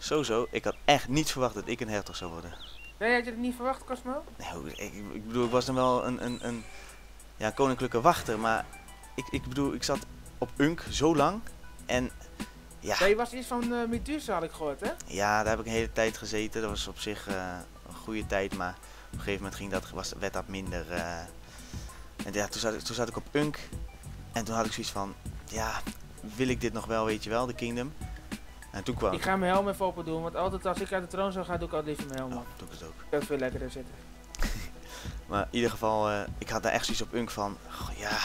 Zo zo, ik had echt niet verwacht dat ik een hertog zou worden. Nee, had je het niet verwacht, Cosmo? Nee, ik, ik bedoel, ik was dan wel een, een, een ja, koninklijke wachter, maar ik, ik bedoel, ik zat op Unk zo lang en ja, Nee, je was iets van uh, Medusa, had ik gehoord, hè? ja, daar heb ik een hele tijd gezeten. Dat was op zich eh, een goede tijd, maar op een gegeven moment ging dat, was, werd dat minder. eh. en ja, toen zat, ik- toen zat ik op Unk en toen had ik zoiets van, ja, wil ik dit nog wel, weet je wel, de Kingdom? En toen kwam Ik ga mijn helm even open doen, want altijd als ik uit de troon zou gaan, doe ik altijd liever mijn helm Oh, op. doe ik het ook. Dat veel lekkerder zitten. Maar in ieder geval, eh, ik had daar echt zoiets op Unk van, goh, ja,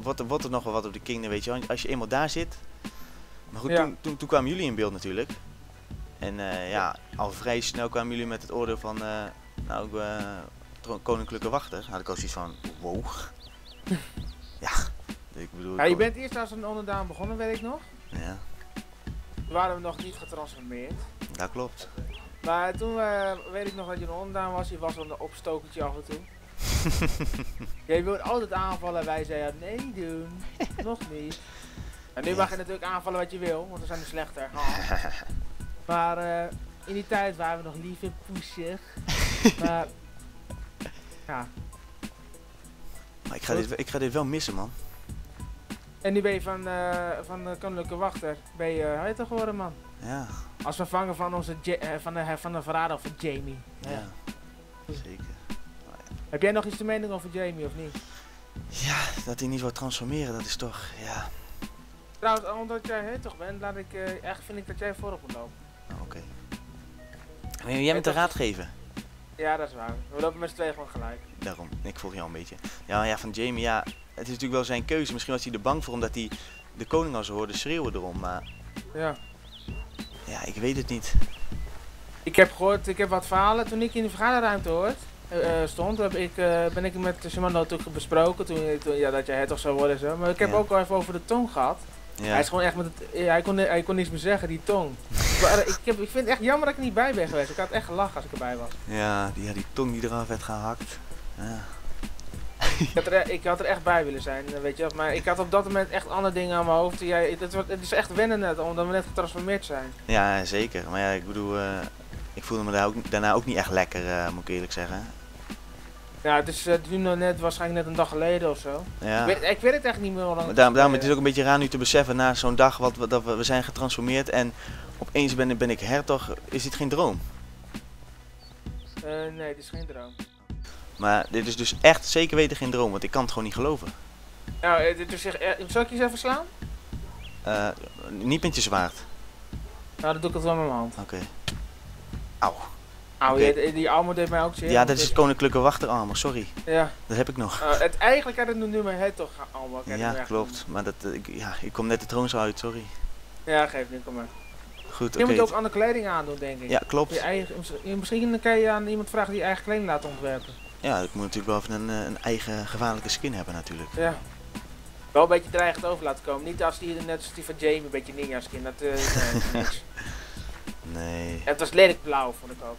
wordt er, wordt er nog wel wat op de Kingdom, weet je wel. Als je eenmaal daar zit. Maar goed, Ja. toen, toen, toen kwamen jullie in beeld natuurlijk. En eh, ja, al vrij snel kwamen jullie met het oordeel van, eh, nou, koninklijke wachter. Had ik al zoiets van, wow. ja, ik bedoel... Ja, je bent eerst als een onderdaan begonnen, weet ik nog. Ja, waren we nog niet getransformeerd. dat klopt. Maar toen eh, weet ik nog dat je een onderdaan was. Je was een opstokertje af en toe. Jij wilde altijd aanvallen en wij zeiden nee doen. nog niet. En nu mag je natuurlijk aanvallen wat je wil, want we zijn de slechter. Ha. Maar eh, in die tijd waren we nog lief en poesig. maar ja. Maar ik ga, dit, ik ga dit wel missen, man. En nu ben je van, eh, van de Koninklijke Wachter. Ben je uh, toch geworden, man. Ja, Als vervanger van onze Ja- eh, van, de, van de verrader van Jamie. ja. Zeker. Heb jij nog iets te mening over Jamie of niet? Ja, dat hij niet wil transformeren, dat is toch, ja... Trouwens, omdat jij het toch bent, laat ik, eh, echt vind ik dat jij voorop moet lopen. Nou, oké. Maar jij bent de raadgever. Ja, dat is waar. We lopen met z'n tweeën gewoon gelijk. Daarom, ik volg jou een beetje. Ja, ja, van Jamie, ja, het is natuurlijk wel zijn keuze. Misschien was hij er bang voor omdat hij de koning al zo hoorde schreeuwen erom. Maar Ja. ja, ik weet het niet. Ik heb gehoord, ik heb wat verhalen. Toen ik in de vergaderruimte hoort, eh, eh, stond, heb ik, eh, ben ik met Simon natuurlijk besproken toen, toen, ja, dat jij het toch zou worden. en Zo. Maar ik heb Ja. ook al even over de tong gehad. Hij is gewoon echt met het, hij, kon, hij kon niks meer zeggen, die tong. maar, ik, heb, ik vind het echt jammer dat ik er niet bij ben geweest. Ik had echt gelachen als ik erbij was. ja, die, ja, die tong die eraf werd gehakt. Ja, Ik had, er, ik had er echt bij willen zijn, eh, weet je. Maar ik had op dat moment echt andere dingen aan mijn hoofd. Het, het is echt wennen net, omdat we net getransformeerd zijn. ja zeker. Maar ja, ik bedoel, eh, ik voelde me daar ook, daarna ook niet echt lekker, eh, moet ik eerlijk zeggen. Ja, het is nu nog net, waarschijnlijk net een dag geleden of zo. Ja. Ik, weet, ik weet het echt niet meer hoe lang. Maar daarom, daarom het is ook een beetje raar nu te beseffen na zo'n dag wat, dat we, we zijn getransformeerd en opeens ben, ik- ben ik hertog. Is dit geen droom? Nee, het is geen droom. Maar dit is dus echt zeker weten geen droom, want ik kan het gewoon niet geloven. Nou, eh, dit is zeg, eh, zal ik je eens even slaan? Eh, niet met je zwaard. Nou, dan doe ik het wel met mijn hand. Oké. Auw. Auw, die, die armor deed mij ook zeer. Ja, dat is het koninklijke wachterarmer, sorry. Ja, Dat heb ik nog. eh, het, eigenlijk had het nu mijn head toch allemaal. Ja, klopt. Maar dat, ik, ja, ik kom net de troonzaal uit, sorry. Ja, geef niet, kom maar. Goed, Je moet ook andere kleding aandoen, denk ik. Ja, Je klopt. eigen, misschien kan je aan iemand vragen die je eigen kleding laat ontwerpen. Ja, ik moet natuurlijk wel even een, eh, een eigen gevaarlijke skin hebben natuurlijk. Ja. Wel een beetje dreigend over laten komen. Niet als die net als die van Jamie, een beetje ninja skin. Dat, eh, nee, niks. Nee. Het was lelijk blauw, vond ik ook.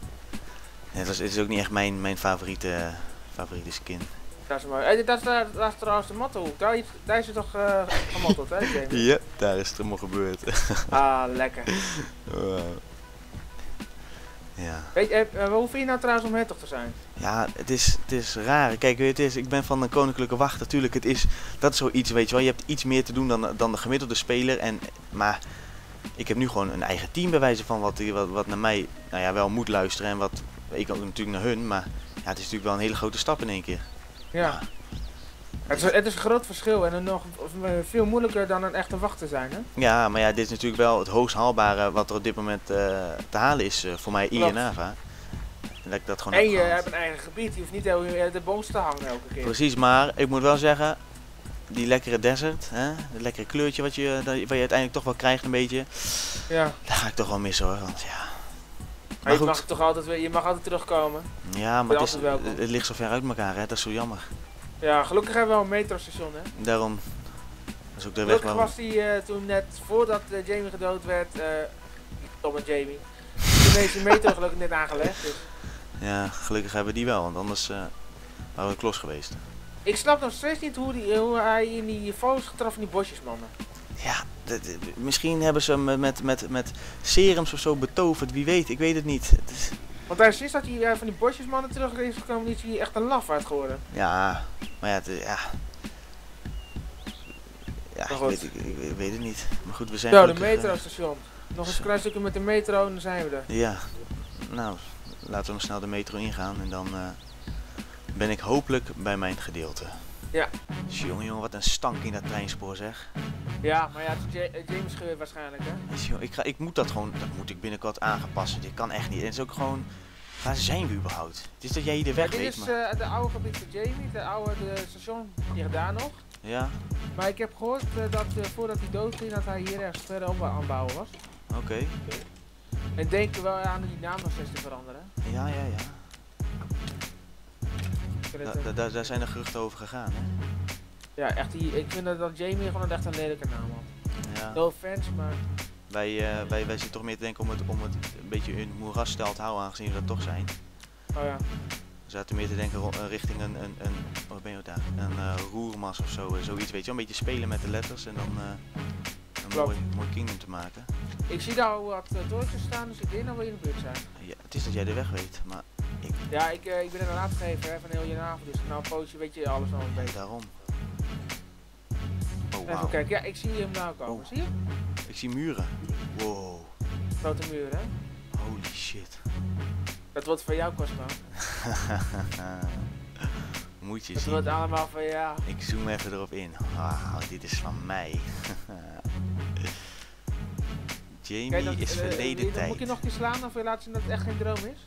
Dat is, het is ook niet echt mijn, mijn favoriete, favoriete skin. Dat is mooi. Eh, dat, is, daar- dat is trouwens de motto. Daar, is- daar is het toch eh gemotteld, hè, Jamie? Ja, daar is het helemaal gebeurd. Ah, lekker. Wow. Ja. Weet je, eh, eh, hoe vind je nou trouwens om hertog te zijn? Ja, het is, het is raar. Kijk, weet je, het is, ik ben van een koninklijke wacht. Natuurlijk, het is, dat is zoiets, weet je wel. Je hebt iets meer te doen dan, dan de gemiddelde speler. En, maar ik heb nu gewoon een eigen team bij wijze van wat, wat, wat naar mij nou ja, wel moet luisteren. En wat ik ook natuurlijk naar hun. Maar ja, het is natuurlijk wel een hele grote stap in één keer. Ja. Het is, het is een groot verschil en nog eh, veel moeilijker dan een echte wacht te zijn, hè? Ja, maar ja, dit is natuurlijk wel het hoogst haalbare wat er op dit moment eh, te halen is eh, voor mij in Klopt. Nava. En dat ik dat gewoon En je hebt een eigen gebied, je hoeft niet heel de boomst te hangen elke keer. Precies, maar ik moet wel zeggen, die lekkere desert, hè, dat lekkere kleurtje wat je, wat je uiteindelijk toch wel krijgt een beetje, Ja. daar ga ik toch wel missen hoor. Want ja, Maar maar je mag goed, toch altijd je mag altijd terugkomen. ja maar het, is, het ligt zo ver uit elkaar, hè, dat is zo jammer. Ja, gelukkig hebben we wel een metrostation, hè? Daarom, dat is ook de weg Gelukkig was die eh, toen net voordat eh, Jamie gedood werd, eh Tom en Jamie. Toen heeft die metro gelukkig net aangelegd. Dus. Ja, gelukkig hebben we die wel, want anders eh, waren we klos geweest. Ik snap nog steeds niet hoe, die, hoe hij in die foto's getroffen van die bosjesmannen. Ja, dat- misschien hebben ze hem met, met, met serums of zo betoverd, wie weet, ik weet het niet. Het is- Want daar is dat hij van die bosjesmannen terug is gekomen, is hij echt een lafaard geworden. ja, maar ja, ja. Ja, ik weet, ik, weet het niet. Maar goed, we zijn Zo, de gelukkig, eh, metrostation. Nog eens stukje met de metro en dan zijn we er. Ja, nou, laten we maar snel de metro ingaan en dan eh, ben ik hopelijk bij mijn gedeelte. Ja. Jongen, jongen, wat een stank in dat treinspoor zeg. Ja, maar ja, het is Ja- James geur waarschijnlijk, hè? Jongen, Ik, ga, ik moet dat gewoon, dat moet ik binnenkort aangepast. Dit kan echt niet. En het is ook gewoon, waar zijn we überhaupt? Het is dat jij hier de Ja, weg dit weet, is maar... eh, de oude gebied van Jamie, de oude de station ligt daar nog. Ja, Maar ik heb gehoord eh, dat eh, voordat hij doodging, dat hij hier ergens verder op aan het bouwen was. oké. En denken wel aan die naam nog steeds te veranderen. Ja, ja, ja. Da- da- da- daar zijn er geruchten over gegaan, hè? ja, echt die, ik vind dat, dat Jamie gewoon echt een lelijke naam had. Ja. No offense, maar Wij, eh, wij, wij zitten toch meer te denken om het, om het een beetje in het moerasstijl te houden, aangezien we dat toch zijn. oh ja. We zaten meer te denken eh, richting een, een, een wat ben je daar? Een eh, roermas of zo, zoiets weet je. Een beetje spelen met de letters en dan een Klopt. mooi, mooi kingdom te maken. Ik zie daar wat torentjes staan, dus ik denk dat we in de buurt zijn. Ja, het is dat jij de weg weet, maar Ja, ik, ik ben een raadgever hè, van heel je avond, dus nou een pootje weet je alles al een ja, beetje. daarom. Even kijken, ja, ik zie hem nou komen. Oh. Zie je? Ik zie muren. Wow. Grote muur, hè? Holy shit. Dat wordt van jou, Cosmo. Moet je Dat zien. wordt allemaal van jou. Ik zoom even erop in. Wauw, dit is van mij. Jamie Kijk, dat- is eh, verleden tijd. Moet je nog een keer slaan of je laten zien dat het echt geen droom is?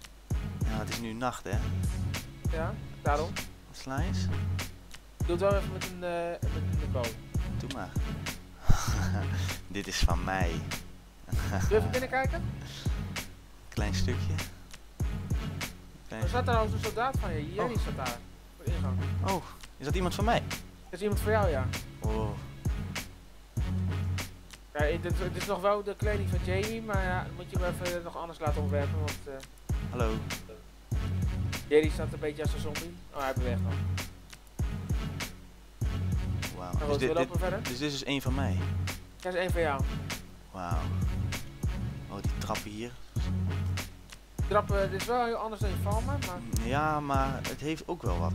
Ja, het is nu nacht, hè? Ja, daarom. Sla eens? Doe het wel even met een, eh met een boom. Doe maar. Dit is van mij. Wil je even binnenkijken? Klein stukje. Klein... Er staat daar al een soldaat van je. Jerry Oh. staat daar. Voor de ingang. Oh, is dat iemand van mij? Dat is iemand voor jou, ja. Oh, ja dit, dit is nog wel de kleding van Jamie, maar ja, moet je hem even nog anders laten ontwerpen, want eh hallo. Jerry staat een beetje als een zombie. Oh, hij beweegt al. Dus dit, we dit, lopen verder. dus dit is één van mij. Dat is één van jou. Wauw. Oh, die trappen hier. Trappen, dit is wel heel anders dan in Valma, maar Ja, maar het heeft ook wel wat.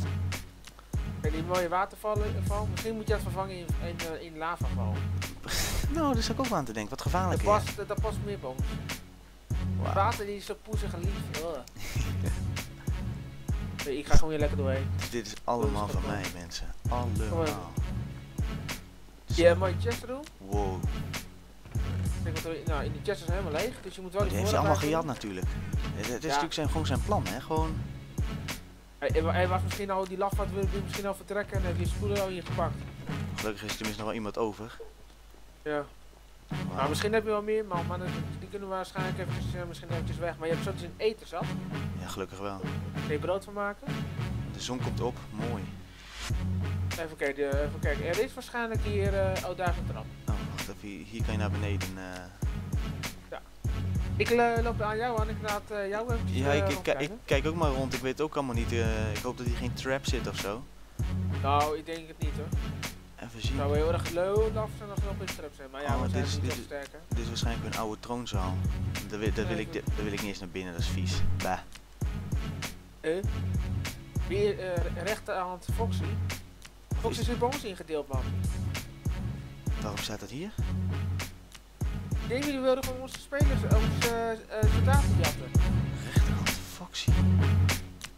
kijk, die mooie watervallen, val, misschien moet je dat vervangen in, in, eh, in lavaval. Nou, daar zat ik ook wel aan te denken. Wat gevaarlijk. hè? past, dat, past meer bij ons. Water die is zo poezig en lief. Ik ga gewoon weer lekker doorheen. Dus dit is allemaal van mij, mensen. Allemaal. Ja, mooie chest doen. Wow. Wat er, nou, in die chest is helemaal leeg, dus je moet wel Oh, die die heeft hij allemaal gejat natuurlijk. Het, het is Ja. natuurlijk zijn, gewoon zijn plan, hè? Gewoon. Hij, was misschien al, die lafvat wilde misschien al vertrekken en heeft die spoelen al hier gepakt. Gelukkig is er tenminste nog wel iemand over. Ja. Wauw. Nou, misschien heb je wel meer man, maar dat- die kunnen we waarschijnlijk eventjes, eh, misschien eventjes weg. Maar je hebt zo een eten zat. Ja, gelukkig wel. Kun je brood van maken? De zon komt op. Mooi. Even kijken, eh, even kijken. Er is waarschijnlijk hier, eh oh daar is een trap. Oh, wacht even. Hier, hier kan je naar beneden. eh. Ik eh, loop aan jou aan, ik laat jou eventjes Ja, ik, ik, ik kijk ook maar rond. Ik weet ook allemaal niet. ik hoop dat hier geen trap zit of zo. Nou, ik denk het niet hoor. Even zien. zou heel erg leuk af als er op een trap zijn. Maar ja, Oh, we zijn dit is- niet dit is- sterker. Dit is waarschijnlijk een oude troonzaal. Daar wil, daar wil, ik, daar wil ik niet eens naar binnen. Dat is vies. Bah. Eh? Wie eh rechter aan het Foxy? Foxy is bij ons ingedeeld man. Waarom staat dat hier? Jamie die wilde gewoon onze spelers, onze eh, eh, soldaten jatten. Rechterhand Foxy.